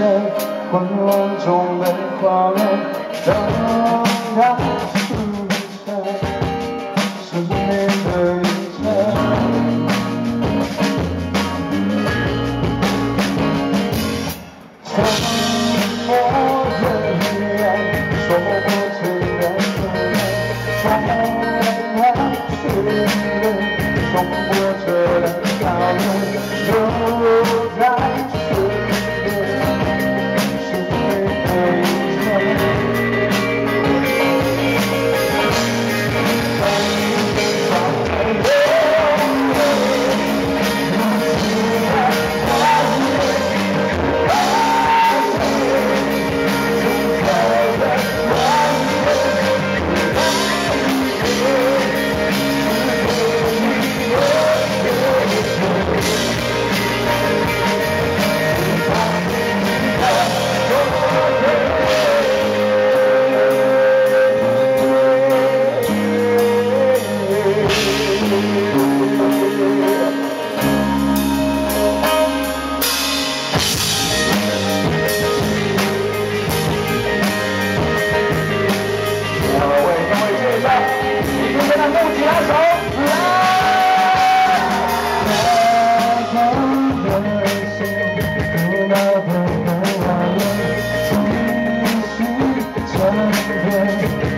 때 광년 종백방에 떠난 가슴 새. 수준의 Yeah.